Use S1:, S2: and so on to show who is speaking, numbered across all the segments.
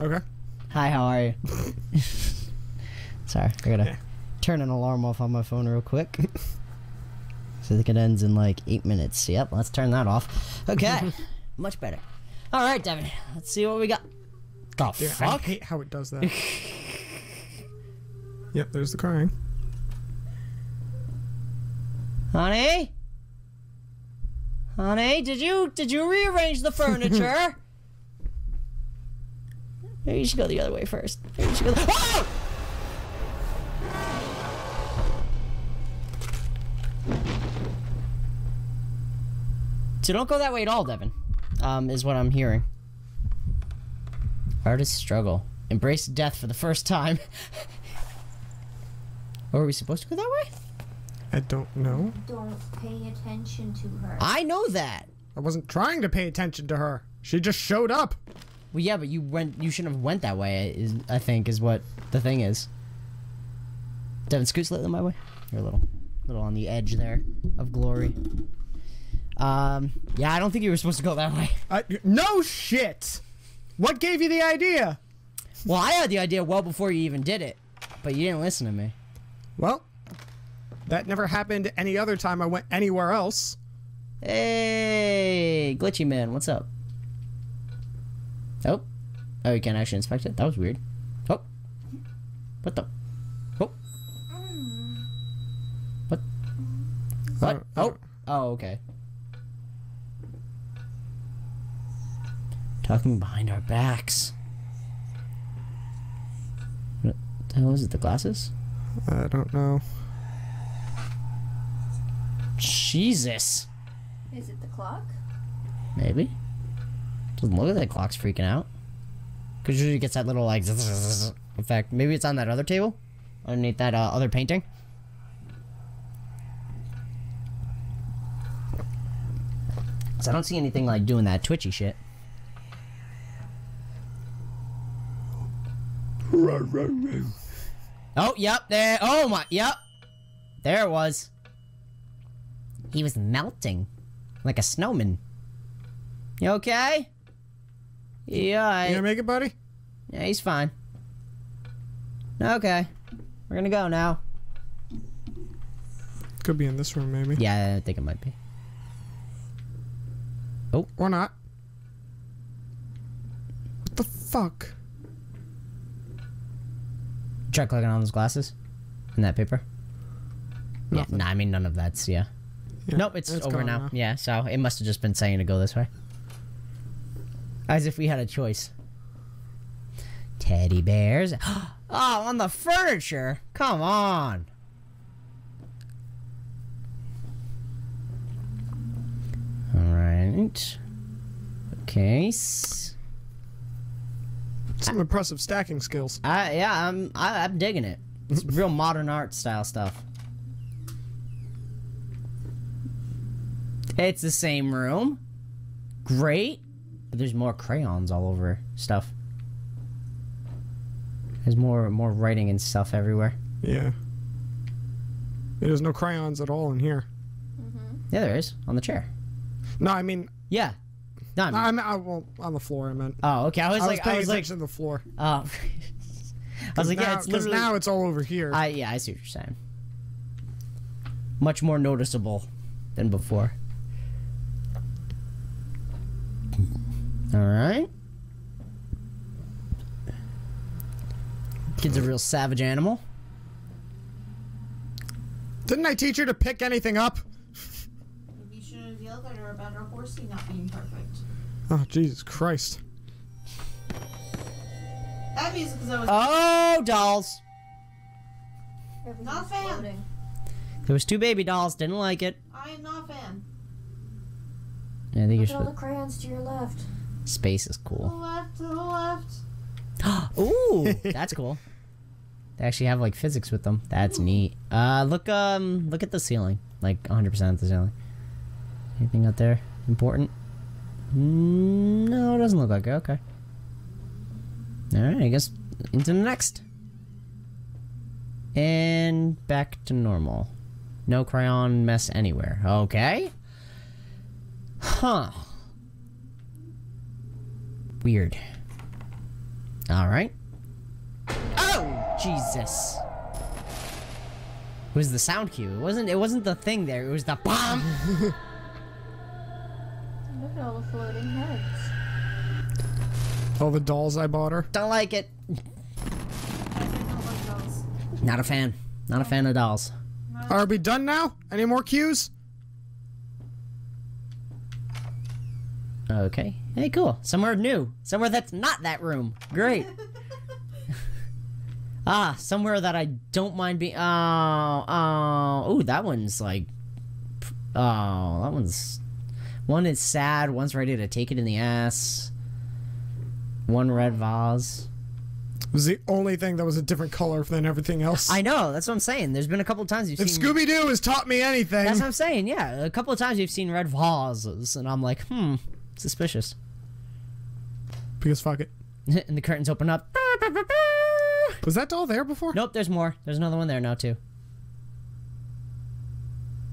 S1: Okay.
S2: Hi, how are you? Sorry, I gotta
S1: Yeah.
S2: turn an alarm off on my phone real quick. so I think it ends in like eight minutes. Yep, let's turn that off. Okay, much better. All right, Devin, let's see what we got. The
S1: I
S2: fuck?
S1: hate how it does that. yep, there's the crying.
S2: Honey? Honey, did you did you rearrange the furniture? Maybe you should go the other way first. Maybe you should go. The- oh! So don't go that way at all, Devin. Um, is what I'm hearing. Artists struggle. Embrace death for the first time. or are we supposed to go that way?
S1: I don't know.
S3: Don't pay attention to her.
S2: I know that.
S1: I wasn't trying to pay attention to her. She just showed up.
S2: Well, yeah, but you went. You shouldn't have went that way. Is I think is what the thing is. Devin, scoot slightly my way. You're a little, little on the edge there of glory. Um, yeah, I don't think you were supposed to go that way.
S1: I, no shit. What gave you the idea?
S2: Well, I had the idea well before you even did it, but you didn't listen to me.
S1: Well, that never happened any other time I went anywhere else.
S2: Hey, glitchy man, what's up? Oh, oh, you can't actually inspect it. That was weird. Oh, what the? Oh, what? What?
S1: Uh,
S2: Oh, oh, okay. Talking behind our backs. What the hell is it? The glasses?
S1: I don't know.
S2: Jesus.
S3: Is it the clock?
S2: Maybe. Look at that clock's freaking out. Because usually it gets that little, like, effect. Maybe it's on that other table? Underneath that uh, other painting? So I don't see anything, like, doing that twitchy shit. Oh, yep, there. Oh, my, yep. There it was. He was melting. Like a snowman. You okay? Yeah, I,
S1: You gonna make it, buddy?
S2: yeah, he's fine. Okay. We're gonna go now.
S1: Could be in this room, maybe.
S2: Yeah, I think it might be. Oh.
S1: Or not. What the fuck?
S2: Try clicking on those glasses. And that paper.
S1: Nothing.
S2: Yeah, nah, I mean, none of that's, yeah.
S1: Yeah,
S2: Nope, it's, over
S1: gone
S2: now. Yeah, so it must have just been saying to go this way. As if we had a choice. Teddy bears. Oh, on the furniture? Come on. Alright. Okay.
S1: Some impressive stacking skills.
S2: I, yeah, I'm, I, I'm digging it. It's real modern art style stuff. It's the same room. Great. But there's more crayons all over stuff. There's more more writing and stuff everywhere.
S1: Yeah. There's no crayons at all in here. Mm-hmm.
S2: Yeah, there is on the chair.
S1: No, I mean,
S2: Yeah. No, I mean,
S1: I'm I, well, on the floor. I meant.
S2: oh, okay. I was
S1: I was
S2: like,
S1: paying
S2: I was like,
S1: attention to the floor.
S2: oh. I was like, yeah,
S1: now,
S2: it's
S1: 'cause
S2: literally.
S1: now it's all over here.
S2: I yeah, I see what you're saying. Much more noticeable than before. All right. Kid's a real savage animal.
S1: Didn't I teach her to pick anything up?
S3: Maybe you should have yelled at her about her horsey not being perfect.
S1: Oh Jesus Christ!
S3: That means because I was
S2: Oh, dolls.
S3: not a fan.
S2: There was two baby dolls. Didn't like it.
S3: I am not a fan.
S2: Yeah, I think you
S3: Look at all the crayons to your left.
S2: Space is
S3: To the
S2: cool.
S3: left, to the left.
S2: Ooh, that's cool. They actually have like physics with them. That's neat. Uh, look um, look at the ceiling. Like 100% of the ceiling. Anything out there important? Mm, no, it doesn't look like it. Okay. All right, I guess into the next. And back to normal. No crayon mess anywhere. Okay. Huh. Weird. All right. Oh Jesus! It was the sound cue. It wasn't. It wasn't the thing there. It was the bomb.
S3: Look at all the floating heads.
S1: All the dolls I bought her.
S2: Don't like it.
S3: Don't.
S2: Not a fan. Not a fan of dolls.
S1: Are we done now? Any more cues?
S2: Okay. Hey, cool. Somewhere new. Somewhere that's not that room. Great. ah, somewhere that I don't mind being. Oh, oh. Ooh, that one's like. Oh, that one's. One is sad. One's ready to take it in the ass. One red vase.
S1: It was the only thing that was a different color than everything else.
S2: I know. That's what I'm saying. There's been a couple of times you've
S1: if
S2: seen.
S1: Scooby Doo has taught me anything,
S2: That's what I'm saying. Yeah, a couple of times you've seen red vases, and I'm like, hmm, suspicious.
S1: because fuck it.
S2: and the curtains open up.
S1: Was that doll there before?
S2: Nope, there's more. There's another one there now too.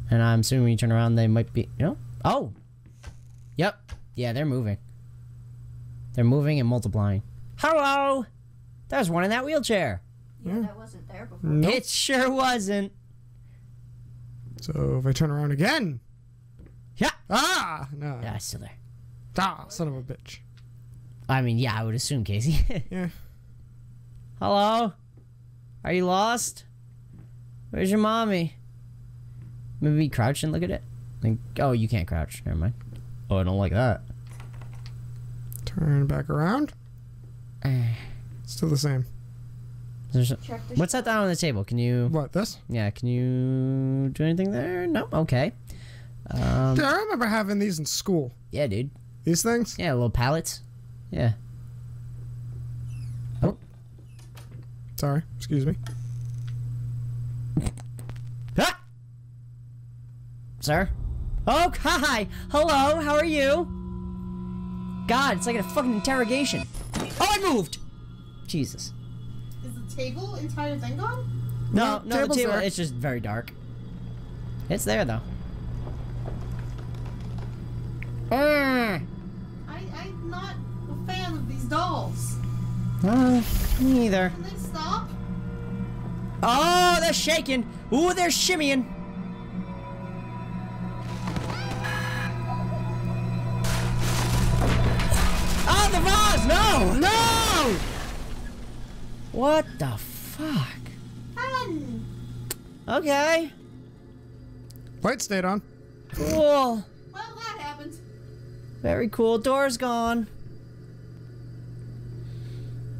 S2: And I'm assuming when you turn around, they might be. You know? Oh. Yep. Yeah, they're moving. They're moving and multiplying. Hello. There's one in that wheelchair.
S3: Yeah, that wasn't there before.
S1: Nope.
S2: It sure wasn't.
S1: So if I turn around again,
S2: Yeah.
S1: ah, no,
S2: Yeah, it's still there.
S1: Ah, son of a bitch.
S2: I mean, yeah, I would assume, Casey.
S1: Yeah,
S2: Hello? Are you lost? Where's your mommy? Maybe crouch and look at it. Like, oh, you can't crouch. Never mind. Oh, I don't like that.
S1: turn back around. Still the same.
S2: There's a-
S3: Check the
S2: what's that down on the table? Can you?
S1: What this?
S2: Yeah, can you do anything there? No. Okay. Um,
S1: Yeah, I remember having these in school.
S2: yeah, dude.
S1: These things.
S2: Yeah, little pallets. Yeah. Oh.
S1: Sorry, excuse me.
S2: Ah! Sir? Oh, hi! Hello, how are you? God, it's like a fucking interrogation. Oh, I moved! Jesus.
S3: Is the table entire thing gone?
S2: No,
S1: No,
S2: no, the table,
S1: there.
S2: it's just very dark. It's there, though. Uh, me either.
S3: Can they stop?
S2: Oh, they're shaking. Ooh, they're shimmying. Oh, the vase! No! No! What the fuck?
S3: Fun!
S2: Okay.
S1: Light stayed on.
S2: Cool.
S3: Well, that happened.
S2: Very cool. Door's gone.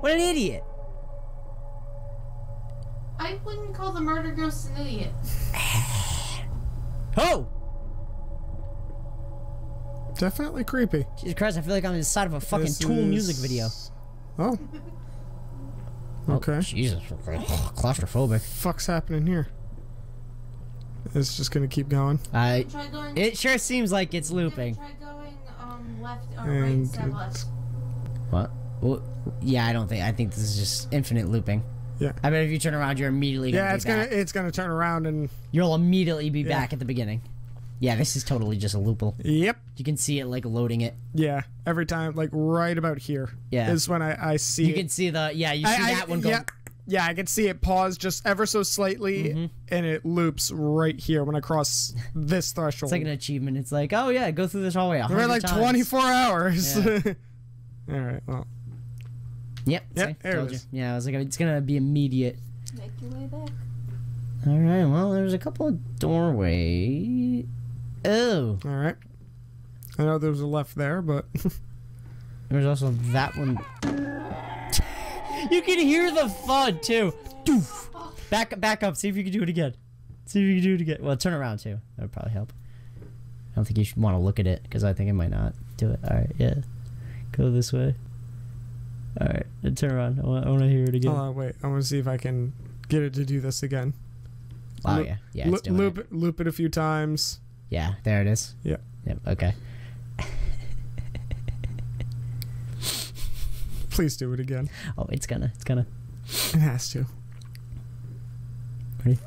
S2: What an idiot.
S3: I wouldn't call the murder ghost an idiot.
S2: Oh!
S1: Definitely creepy.
S2: Jesus Christ, I feel like I'm inside of a fucking
S1: This
S2: Tool music video.
S1: Oh. Okay.
S2: Oh, Jesus. Claustrophobic.
S1: Fuck's happening here? It's just gonna keep going.
S2: I.
S3: Try going.
S2: It sure seems like it's looping.
S3: Try going um left or right
S1: And
S3: instead left.
S2: What? Well, yeah, I don't think. I think this is just infinite looping.
S1: Yeah.
S2: I bet if you turn around, you're immediately gonna
S1: Yeah,
S2: be
S1: it's gonna
S2: back.
S1: it's gonna turn around and
S2: You'll immediately be
S1: Yeah.
S2: back at the beginning. Yeah, this is totally just a loophole.
S1: yep.
S2: You can see it like loading it.
S1: Yeah. Every time, like right about here.
S2: Yeah.
S1: Is when I I see
S2: You
S1: it.
S2: can see the yeah. You see
S1: I, I-
S2: that one go.
S1: Yeah, yeah, I can see it pause just ever so slightly,
S2: Mm-hmm.
S1: and it loops right here when I cross this threshold.
S2: It's like an achievement. It's like, oh yeah, go through this hallway.
S1: We're like
S2: times.
S1: 24 hours.
S2: Yeah.
S1: All right. Well,
S2: Yep.
S1: Yep,
S2: see?
S1: there it
S2: Told you. Yeah, I was like, it's gonna be immediate.
S3: Make your way back.
S2: All right. Well, there's a couple of doorway. Oh,
S1: all right. I know there was a left there, but
S2: there's also that one. you can hear the thud too. Doof. Back back up. See if you can do it again. See if you can do it again. Well, turn around too. That would probably help. I don't think you should want to look at it because I think it might not do it. All right. Yeah. Go this way. All right, turn around. I want, to hear it again.
S1: Hold on, wait. I want to see if I can get it to do this again.
S2: oh
S1: loop-
S2: yeah, yeah, it's
S1: Lo-
S2: doing
S1: loop
S2: it.
S1: loop it a few times.
S2: Yeah, there it is.
S1: Yeah.
S2: Yep. Okay.
S1: Please do it again.
S2: Oh, it's gonna, it's gonna.
S1: It has to.
S2: Ready?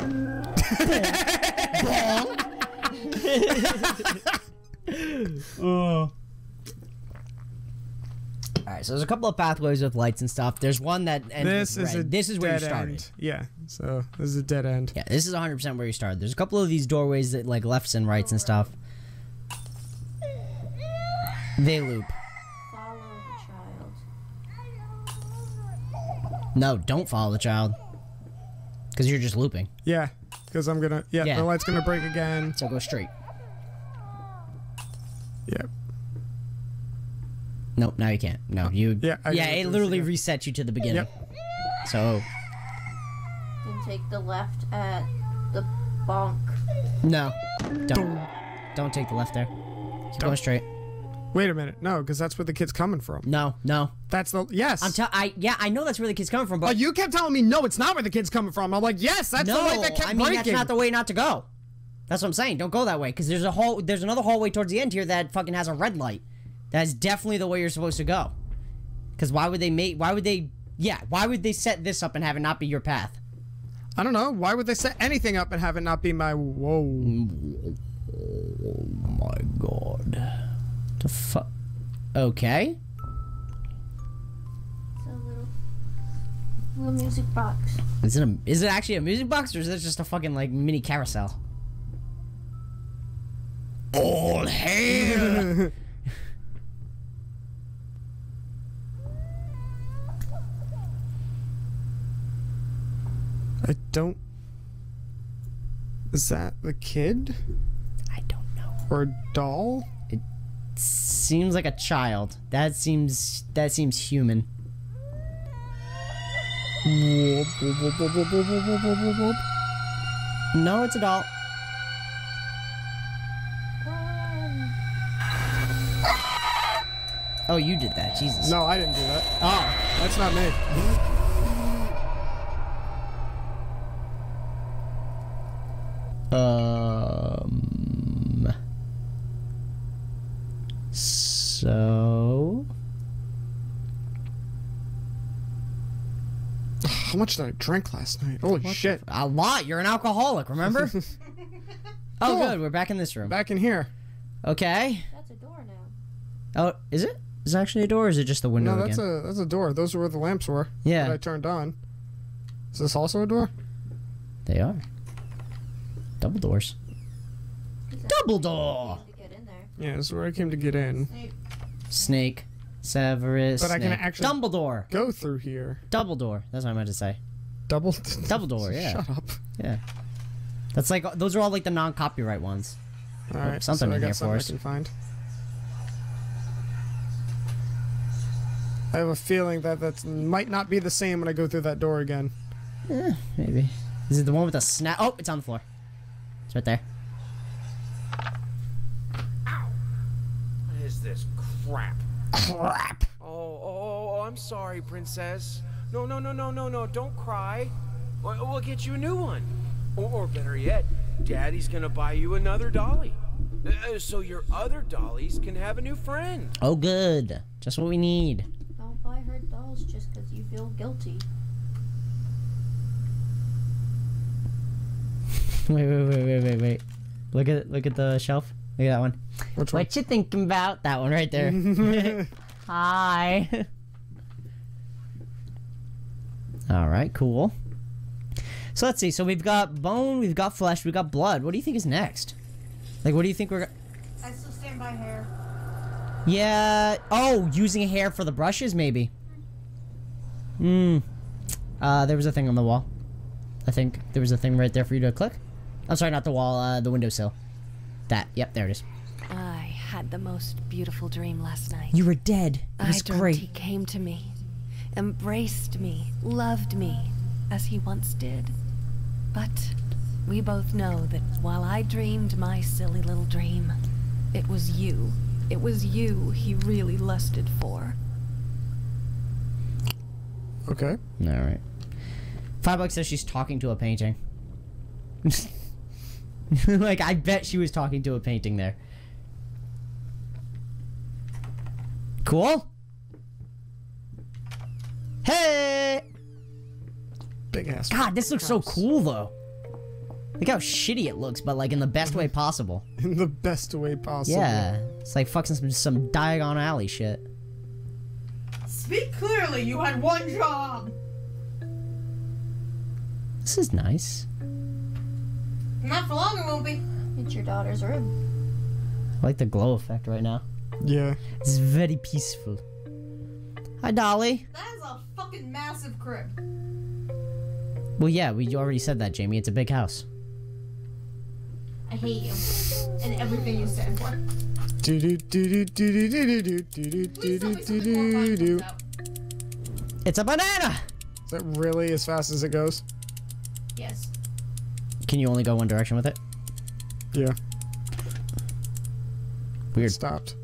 S2: All right, so there's a couple of pathways with lights and stuff. There's one that ends
S1: This is
S2: red. this is where you started.
S1: end. Yeah. So this is a dead end.
S2: Yeah, this is 100% where you started. There's a couple of these doorways that like lefts and rights and stuff. They loop.
S3: Follow the child.
S2: No, don't follow the child. Because you're just looping.
S1: Yeah. Because I'm gonna. Yeah,
S2: Yeah.
S1: The light's gonna break again.
S2: So go straight.
S1: Yeah.
S2: Nope, now you can't. No, you.
S1: Yeah, I
S2: yeah, it
S1: do this
S2: literally
S1: again.
S2: resets you to the beginning.
S1: Yep.
S2: So oh.
S3: Then take the left at the bonk.
S2: no, don't don't take the left there. Keep going straight.
S1: Wait a minute. No, because that's where the kid's coming from.
S2: No, no.
S1: That's the yes.
S2: I'm tell. I yeah, I know that's where the kid's coming from,
S1: Oh,
S2: but
S1: you kept telling me no, it's not where the kid's coming from. I'm like, yes, that's
S2: no,
S1: the light that kept
S2: I mean
S1: breaking.
S2: that's not the way not to go. That's what I'm saying. Don't go that way because there's a hall. There's another hallway towards the end here that fucking has a red light. That's definitely the way you're supposed to go. Because why would they make? Why would they? Yeah, why would they set this up and have it not be your path?
S1: I don't know. Why would they set anything up and have it not be my whoa?
S2: Oh my god. The fuck? Okay.
S3: It's a little, little music box.
S2: Is it a, is it actually a music box or is it just a fucking like mini carousel? All hail!
S1: I don't. Is that the kid?
S2: I don't know.
S1: Or a doll?
S2: It seems like a child. That seems that seems human. No, it's a doll. Oh, you did that, Jesus.
S1: No, I didn't do that.
S2: Oh,
S1: that's not me.
S2: Um. So.
S1: How much did I drink last night? Holy shit!
S2: A lot. You're an alcoholic, remember? oh,
S1: Cool.
S2: good. We're back in this room.
S1: Back in here.
S2: Okay.
S3: That's a door now.
S2: Oh, is it? Is it actually a door or is it just the window
S1: No, that's
S2: again?
S1: a that's a door. Those are where the lamps were.
S2: Yeah.
S1: That I turned on. Is this also a door?
S2: They are. Double doors. Double door!
S3: to get in there?
S1: Yeah, that's where I came to get in.
S3: Snape.
S2: Severus.
S1: But I can actually-
S2: Dumbledore.
S1: Go through here.
S2: Dumbledore. That's what I meant to say.
S1: Double.
S2: Dumbledore, yeah.
S1: Shut up.
S2: Yeah. That's like those are all like the non-copyright ones.
S1: All right.
S2: something
S1: so I
S2: in
S1: got
S2: here for us.
S1: I can find. I have a feeling that that might not be the same when I go through that door again.
S2: Yeah, Maybe. Is it the one with the snap? Oh, it's on the floor. It's right there. Ow!
S4: What is this crap?
S2: Crap.
S4: Oh, oh, oh, I'm sorry, princess. No, no, no, no, no, no, don't cry. We'll, we'll get you a new one. Or, or better yet, Daddy's gonna buy you another dolly. Uh, so your other dollies can have a new friend.
S2: Oh, good. Just what we need.
S3: Don't buy her dolls just because you feel guilty.
S2: Wait, wait, wait, wait, wait, wait. Look at look at the shelf. Look at that one.
S1: Which one?
S2: What you thinking about? That one right there. Hi. All right, cool. So let's see. So we've got bone, we've got flesh, we've got blood. What do you think is next? Like, what do you think we're?
S3: I still stand by hair.
S2: Yeah. Oh, using hair for the brushes, maybe. Hmm. Uh, there was a thing on the wall. I think there was a thing right there for you to click. I'm sorry, not the wall. Uh, the windowsill. That. Yep. There it is.
S5: I had the most beautiful dream last night.
S2: You were dead. It
S5: I
S2: was
S5: dreamt
S2: great.
S5: he came to me, embraced me, loved me, as he once did. But we both know that while I dreamed my silly little dream, it was you. It was you he really lusted for.
S1: Okay.
S2: All right. Five bucks says she's talking to a painting. like I bet she was talking to a painting there. Cool. Hey.
S1: Big ass.
S2: God, this looks so cool though. Look how shitty it looks, but like in the best way possible.
S1: In the best way possible.
S2: Yeah, it's like fucking some, some Diagon Alley shit.
S3: Speak clearly. You had one job.
S2: This is nice.
S3: Not for long, it won't be.
S6: It's your daughter's room.
S2: I like the glow effect right now.
S1: Yeah.
S2: It's very peaceful. Hi, Dolly.
S3: That is a fucking massive crib.
S2: Well, yeah, we already said that, Jamie. It's a big house.
S3: I hate you and everything you stand for.
S1: Do do do do do do do do do do do do
S3: something more fun
S1: do do.
S2: It's a banana!
S1: Is that really as fast as it goes?
S3: Yes.
S2: Can you only go one direction with it?
S1: Yeah.
S2: Weird.
S1: Stopped.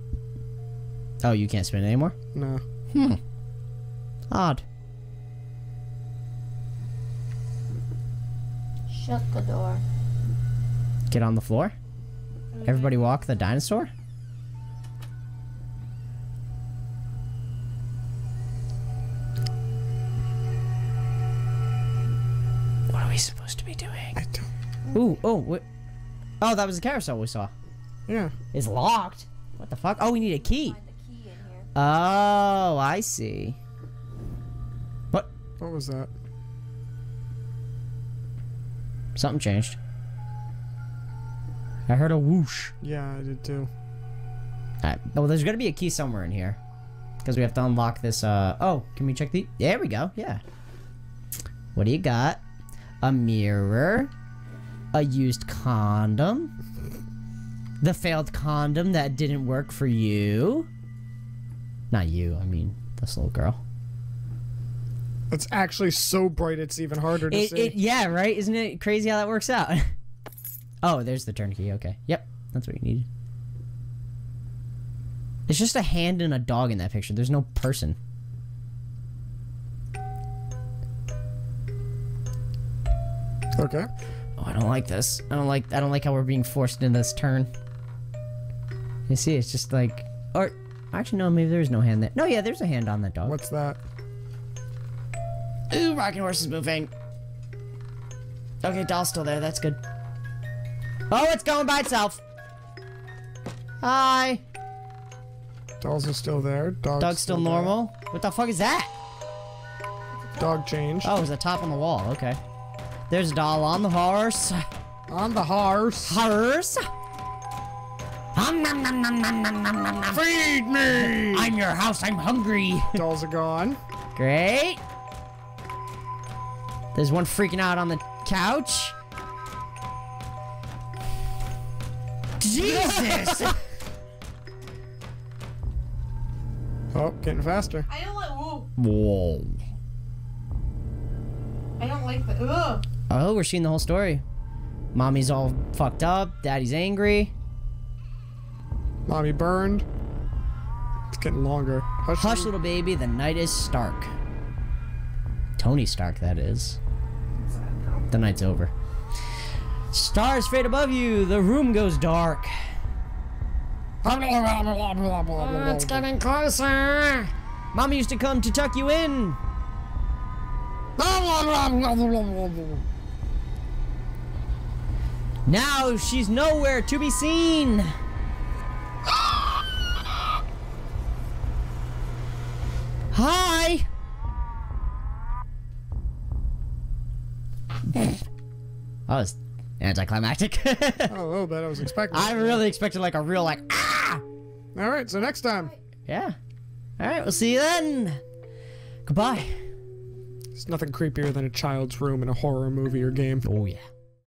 S2: Oh, you can't spin it anymore?
S1: No. Hmm.
S2: Odd.
S6: Shut the door.
S2: Get on the floor? Everybody walk the dinosaur? What are we supposed to be doing?
S1: I don't.
S2: Ooh, oh, what? Oh, that was the carousel we saw.
S1: Yeah.
S2: It's locked. What the fuck? Oh, we need a key.
S6: Key.
S2: Oh, I see. What?
S1: What was that?
S2: Something changed. I heard a whoosh.
S1: Yeah, I did too.
S2: Alright, well, there's gonna be a key somewhere in here. Because we have to unlock this, uh... Oh, can we check the... There we go, yeah. What do you got? A mirror. A used condom. The failed condom that didn't work for you. Not you, I mean, this little girl.
S1: It's actually so bright it's even harder to
S2: It,
S1: see.
S2: it, yeah, right? Isn't it crazy how that works out? oh, there's the turnkey. Okay. Yep. That's what you needed. It's just a hand and a dog in that picture. There's no person.
S1: Okay.
S2: Oh, I don't like this. I don't like I don't like how we're being forced into this turn. You see, it's just like or actually no, maybe there's no hand there. No, yeah, there's a hand on that dog.
S1: What's that?
S2: Ooh, rocking horse is moving. Okay, doll's still there. That's good. Oh, it's going by itself. Hi.
S1: Dolls are still there. Dog's,
S2: Dog's still
S1: there.
S2: normal. What the fuck is that?
S1: Dog change.
S2: Oh, it's a top on the wall. Okay. There's a doll on the horse.
S1: On the horse.
S2: Horse. Um, nom, nom, nom, nom, nom, nom, nom, nom.
S1: Feed me!
S2: I'm your house. I'm hungry.
S1: Dolls are gone.
S2: Great. There's one freaking out on the couch. Jesus!
S1: Oh, getting faster.
S3: I don't like. Ooh,
S2: Whoa.
S3: I don't like the. Ugh.
S2: Oh, we're seeing the whole story. Mommy's all fucked up. Daddy's angry.
S1: Mommy burned. It's getting longer. Hush.
S2: Hush, little baby. The night is stark. Tony Stark, that is. The night's over. Stars fade above you. The room goes dark. Oh, it's getting closer. Mommy used to come to tuck you in. Now she's nowhere to be seen. Hi. that was anticlimactic.
S1: Oh, a little bit. I was expecting.
S2: I really expected like a real like ah.
S1: All right. So next time,
S2: Yeah. All right. We'll see you then. Goodbye.
S1: it's nothing creepier than a child's room in a horror movie or game.
S2: Oh yeah.